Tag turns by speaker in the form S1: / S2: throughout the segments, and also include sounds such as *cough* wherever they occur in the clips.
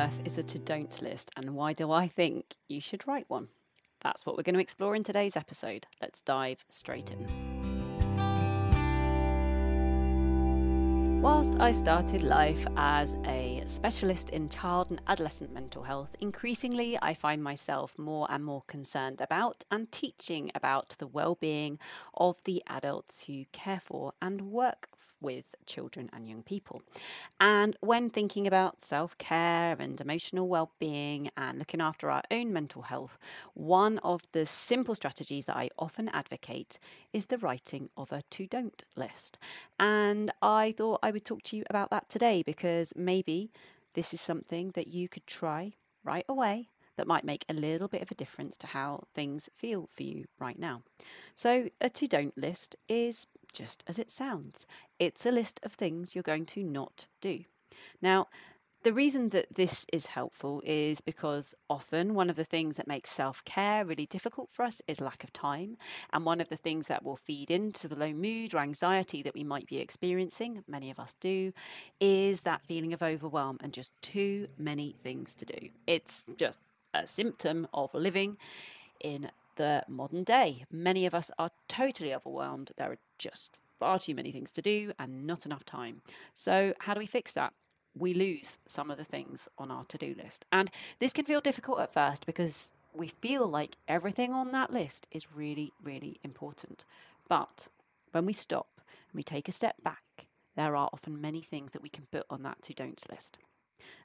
S1: earth is a to don't list, and why do I think you should write one? That's what we're going to explore in today's episode. Let's dive straight in. Whilst I started life as a specialist in child and adolescent mental health, increasingly I find myself more and more concerned about and teaching about the well-being of the adults who care for and work with children and young people. And when thinking about self care and emotional well being and looking after our own mental health, one of the simple strategies that I often advocate is the writing of a to don't list. And I thought I would talk to you about that today because maybe this is something that you could try right away that might make a little bit of a difference to how things feel for you right now. So, a to don't list is just as it sounds it's a list of things you're going to not do. Now, the reason that this is helpful is because often one of the things that makes self care really difficult for us is lack of time. And one of the things that will feed into the low mood or anxiety that we might be experiencing, many of us do, is that feeling of overwhelm and just too many things to do. It's just a symptom of living in the modern day. Many of us are totally overwhelmed. There are just far too many things to do and not enough time. So, how do we fix that? We lose some of the things on our to do list. And this can feel difficult at first because we feel like everything on that list is really, really important. But when we stop and we take a step back, there are often many things that we can put on that to don'ts list.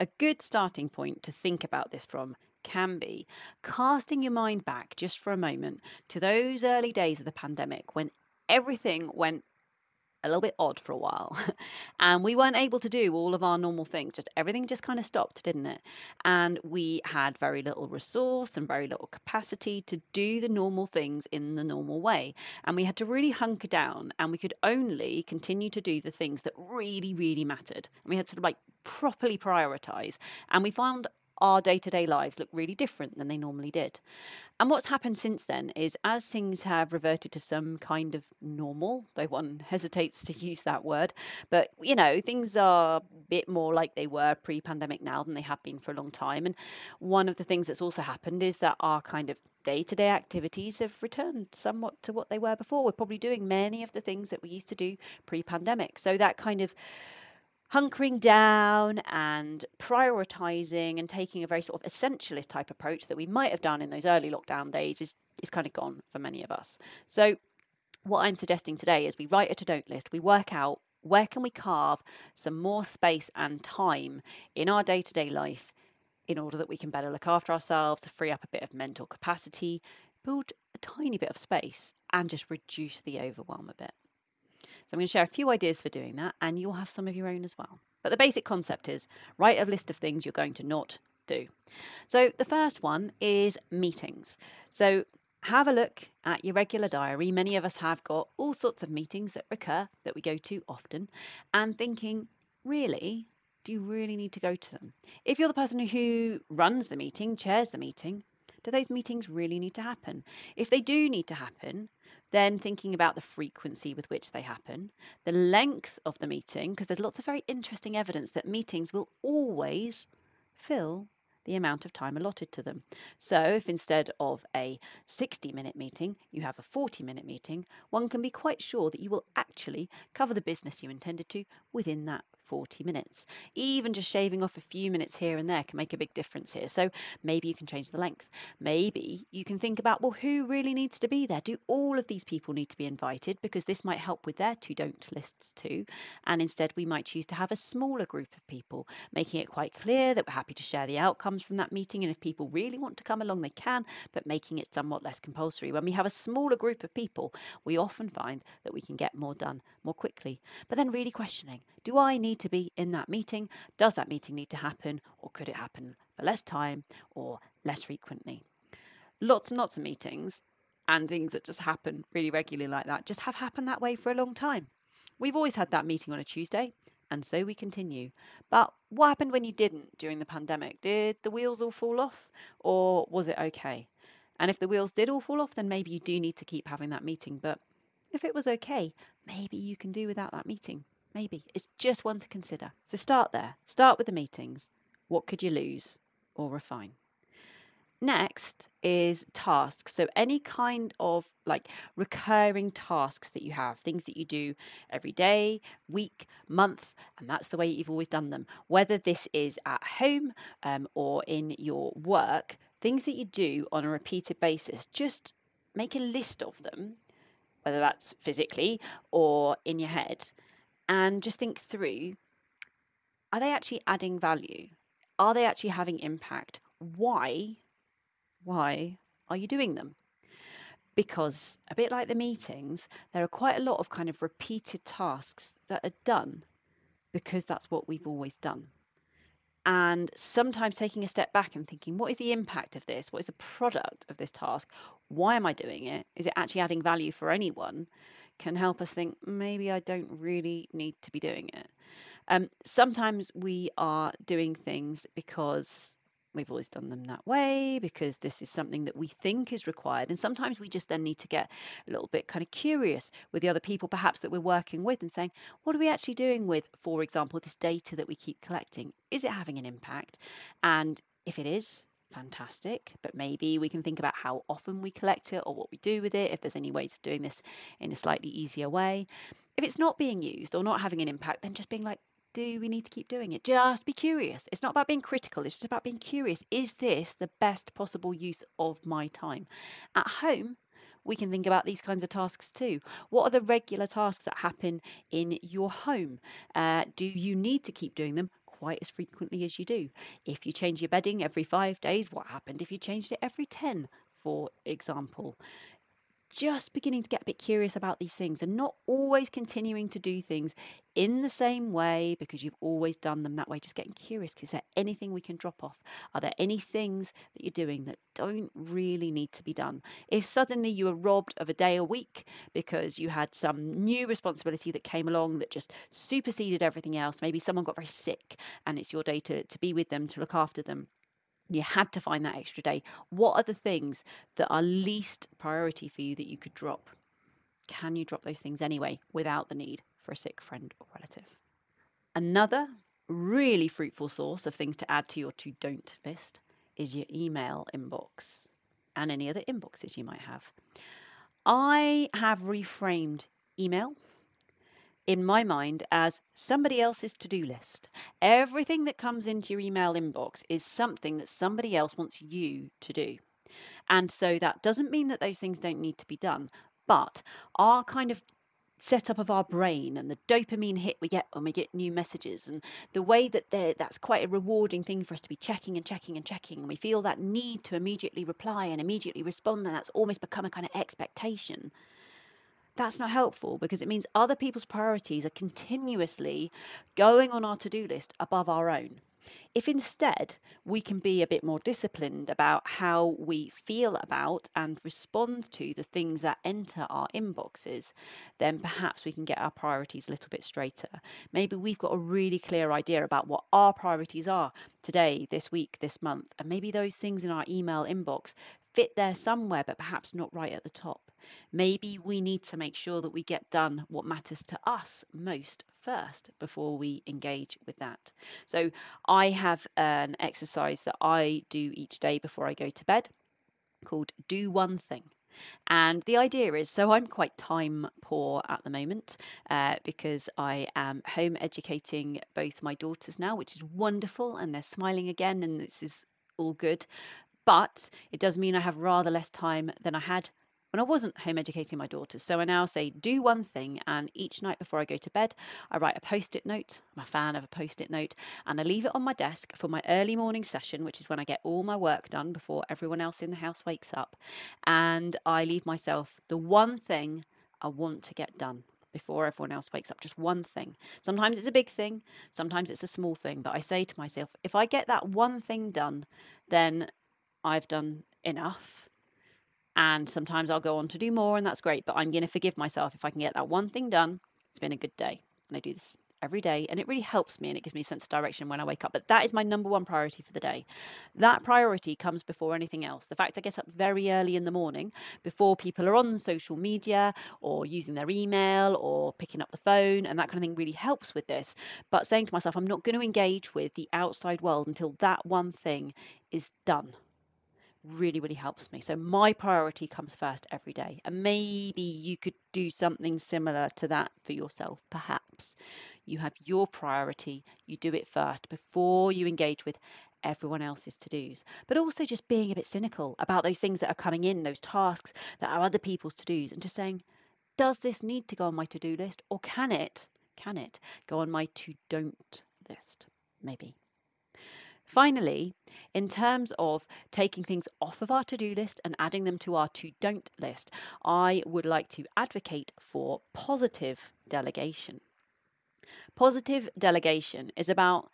S1: A good starting point to think about this from can be casting your mind back just for a moment to those early days of the pandemic when everything went a little bit odd for a while *laughs* and we weren't able to do all of our normal things. Just everything just kind of stopped didn't it? And we had very little resource and very little capacity to do the normal things in the normal way. And we had to really hunker down and we could only continue to do the things that really really mattered. And we had to like properly prioritize. And we found our day to day lives look really different than they normally did. And what's happened since then is as things have reverted to some kind of normal, though one *laughs* hesitates to use that word, but you know, things are a bit more like they were pre pandemic now than they have been for a long time. And one of the things that's also happened is that our kind of day to day activities have returned somewhat to what they were before. We're probably doing many of the things that we used to do pre pandemic. So that kind of hunkering down and prioritizing and taking a very sort of essentialist type approach that we might have done in those early lockdown days is, is kind of gone for many of us. So, what I'm suggesting today is we write a to don't list, we work out where can we carve some more space and time in our day to day life in order that we can better look after ourselves, to free up a bit of mental capacity, build a tiny bit of space, and just reduce the overwhelm a bit. So I'm going to share a few ideas for doing that, and you'll have some of your own as well. But the basic concept is write a list of things you're going to not do. So the first one is meetings. So have a look at your regular diary. Many of us have got all sorts of meetings that recur that we go to often, and thinking, really, do you really need to go to them? If you're the person who runs the meeting, chairs the meeting, do those meetings really need to happen? If they do need to happen, then thinking about the frequency with which they happen, the length of the meeting, because there's lots of very interesting evidence that meetings will always fill the amount of time allotted to them. So, if instead of a 60 minute meeting, you have a 40 minute meeting, one can be quite sure that you will actually cover the business you intended to within that 40 minutes. Even just shaving off a few minutes here and there can make a big difference here. So maybe you can change the length. Maybe you can think about, well, who really needs to be there? Do all of these people need to be invited? Because this might help with their to don't lists too. And instead, we might choose to have a smaller group of people, making it quite clear that we're happy to share the outcomes from that meeting. And if people really want to come along, they can, but making it somewhat less compulsory. When we have a smaller group of people, we often find that we can get more done more quickly. But then, really questioning do I need to be in that meeting? Does that meeting need to happen? Or could it happen for less time or less frequently? Lots and lots of meetings and things that just happen really regularly like that just have happened that way for a long time. We've always had that meeting on a Tuesday, and so we continue. But what happened when you didn't during the pandemic? Did the wheels all fall off, or was it okay? And if the wheels did all fall off, then maybe you do need to keep having that meeting. But if it was okay, maybe you can do without that meeting. Maybe. It's just one to consider. So start there. Start with the meetings. What could you lose or refine? Next is tasks. So, any kind of like recurring tasks that you have, things that you do every day, week, month, and that's the way you've always done them. Whether this is at home um, or in your work, things that you do on a repeated basis, just make a list of them, whether that's physically or in your head, and just think through are they actually adding value? Are they actually having impact? Why why are you doing them? Because, a bit like the meetings, there are quite a lot of kind of repeated tasks that are done because that's what we've always done. And sometimes taking a step back and thinking, what is the impact of this? What is the product of this task? Why am I doing it? Is it actually adding value for anyone? Can help us think, maybe I don't really need to be doing it. Um, sometimes we are doing things because We've always done them that way because this is something that we think is required. And sometimes we just then need to get a little bit kind of curious with the other people, perhaps that we're working with, and saying, what are we actually doing with, for example, this data that we keep collecting? Is it having an impact? And if it is, fantastic. But maybe we can think about how often we collect it or what we do with it, if there's any ways of doing this in a slightly easier way. If it's not being used or not having an impact, then just being like, do we need to keep doing it? Just be curious. It's not about being critical, it's just about being curious. Is this the best possible use of my time? At home, we can think about these kinds of tasks too. What are the regular tasks that happen in your home? Uh, do you need to keep doing them? Quite as frequently as you do. If you change your bedding every five days, what happened if you changed it every 10, for example? Just beginning to get a bit curious about these things and not always continuing to do things in the same way because you've always done them that way. Just getting curious. Is there anything we can drop off? Are there any things that you're doing that don't really need to be done? If suddenly you were robbed of a day a week because you had some new responsibility that came along that just superseded everything else, maybe someone got very sick and it's your day to, to be with them, to look after them you had to find that extra day. What are the things that are least priority for you that you could drop? Can you drop those things anyway without the need for a sick friend or relative? Another really fruitful source of things to add to your to don't list is your email inbox and any other inboxes you might have. I have reframed email in my mind as somebody else's to do list. Everything that comes into your email inbox is something that somebody else wants you to do. And so that doesn't mean that those things don't need to be done, but our kind of setup of our brain and the dopamine hit we get when we get new messages and the way that that's quite a rewarding thing for us to be checking and checking and checking and we feel that need to immediately reply and immediately respond and that's almost become a kind of expectation that's not helpful because it means other people's priorities are continuously going on our to do list above our own. If instead we can be a bit more disciplined about how we feel about and respond to the things that enter our inboxes, then perhaps we can get our priorities a little bit straighter. Maybe we've got a really clear idea about what our priorities are today, this week, this month, and maybe those things in our email inbox fit there somewhere, but perhaps not right at the top. Maybe we need to make sure that we get done what matters to us most first before we engage with that. So, I have an exercise that I do each day before I go to bed called Do One Thing. And the idea is so I'm quite time poor at the moment uh, because I am home educating both my daughters now, which is wonderful, and they're smiling again, and this is all good. But it does mean I have rather less time than I had when I wasn't home educating my daughters. So I now say, do one thing, and each night before I go to bed, I write a post it note. I'm a fan of a post it note, and I leave it on my desk for my early morning session, which is when I get all my work done before everyone else in the house wakes up. And I leave myself the one thing I want to get done before everyone else wakes up. Just one thing. Sometimes it's a big thing, sometimes it's a small thing. But I say to myself, if I get that one thing done, then I've done enough. And sometimes I'll go on to do more, and that's great. But I'm going to forgive myself if I can get that one thing done. It's been a good day. And I do this every day and it really helps me and it gives me a sense of direction when I wake up. But that is my number one priority for the day. That priority comes before anything else. The fact I get up very early in the morning before people are on social media or using their email or picking up the phone and that kind of thing really helps with this. But saying to myself, I'm not going to engage with the outside world until that one thing is done really, really helps me. So my priority comes first every day. And maybe you could do something similar to that for yourself, perhaps. You have your priority, you do it first before you engage with everyone else's to dos, but also just being a bit cynical about those things that are coming in, those tasks that are other people's to dos, and just saying, does this need to go on my to do list or can it, can it go on my to don't list? Maybe. Finally, in terms of taking things off of our to do list and adding them to our to don't list, I would like to advocate for positive delegation. Positive delegation is about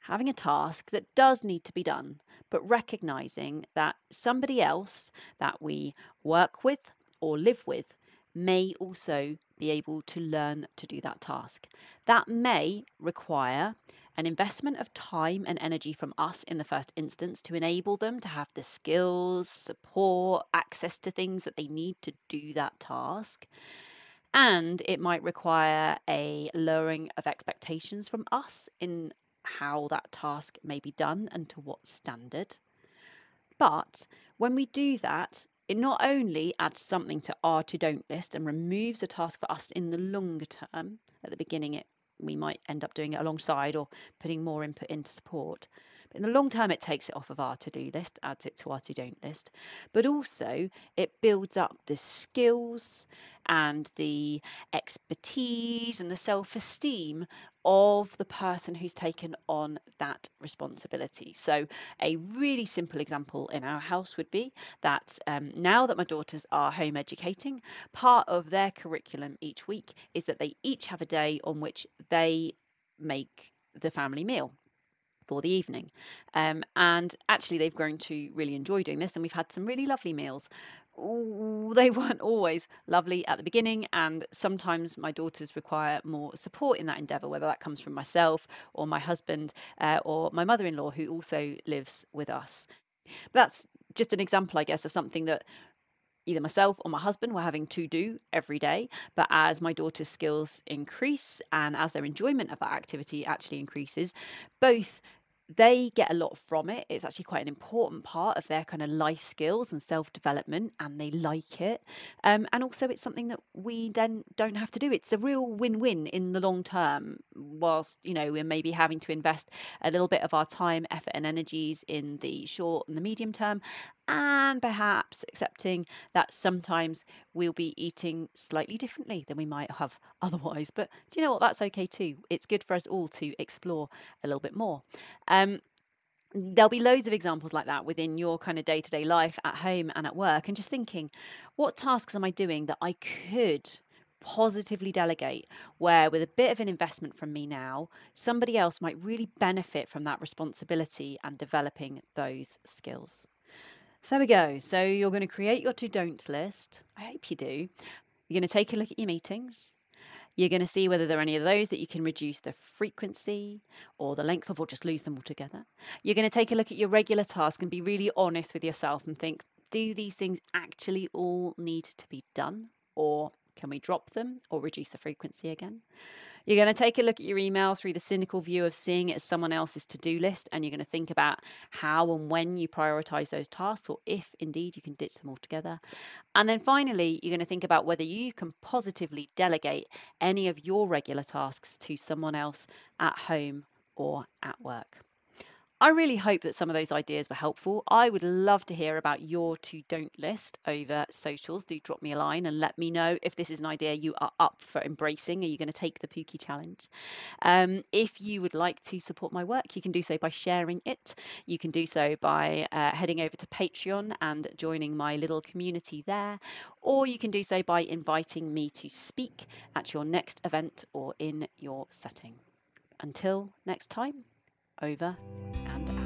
S1: having a task that does need to be done, but recognizing that somebody else that we work with or live with may also be able to learn to do that task. That may require an investment of time and energy from us in the first instance to enable them to have the skills, support, access to things that they need to do that task. And it might require a lowering of expectations from us in how that task may be done and to what standard. But when we do that, it not only adds something to our to don't list and removes a task for us in the longer term, at the beginning it we might end up doing it alongside or putting more input into support. But in the long term, it takes it off of our to do list, adds it to our to don't list. But also, it builds up the skills and the expertise and the self esteem of the person who's taken on that responsibility. So, a really simple example in our house would be that um, now that my daughters are home educating, part of their curriculum each week is that they each have a day on which they make the family meal for the evening. Um, and actually, they've grown to really enjoy doing this, and we've had some really lovely meals they *laughs* weren't always lovely at the beginning, and sometimes my daughters require more support in that endeavour, whether that comes from myself or my husband uh, or my mother in law, who also lives with us. But that's just an example, I guess, of something that either myself or my husband were having to do every day. But as my daughter's skills increase and as their enjoyment of that activity actually increases, both they get a lot from it. It's actually quite an important part of their kind of life skills and self development, and they like it. Um, and also, it's something that we then don't have to do. It's a real win win in the long term, whilst, you know, we're maybe having to invest a little bit of our time, effort, and energies in the short and the medium term and perhaps accepting that sometimes we'll be eating slightly differently than we might have *laughs* otherwise. But do you know what? That's okay too. It's good for us all to explore a little bit more. Um, there'll be loads of examples like that within your kind of day to day life at home and at work. And just thinking, what tasks am I doing that I could positively delegate where with a bit of an investment from me now somebody else might really benefit from that responsibility and developing those skills so we go. So you're going to create your to don't list. I hope you do. You're going to take a look at your meetings. You're going to see whether there are any of those that you can reduce the frequency or the length of, or just lose them altogether. You're going to take a look at your regular task and be really honest with yourself and think do these things actually all need to be done? Or can we drop them or reduce the frequency again? You're going to take a look at your email through the cynical view of seeing it as someone else's to do list, and you're going to think about how and when you prioritize those tasks, or if indeed you can ditch them altogether. And then finally, you're going to think about whether you can positively delegate any of your regular tasks to someone else at home or at work. I really hope that some of those ideas were helpful. I would love to hear about your to don't list over socials. Do drop me a line and let me know if this is an idea you are up for embracing. Are you going to take the Pooky challenge? Um, if you would like to support my work, you can do so by sharing it. You can do so by uh, heading over to Patreon and joining my little community there, or you can do so by inviting me to speak at your next event or in your setting. Until next time, over and out.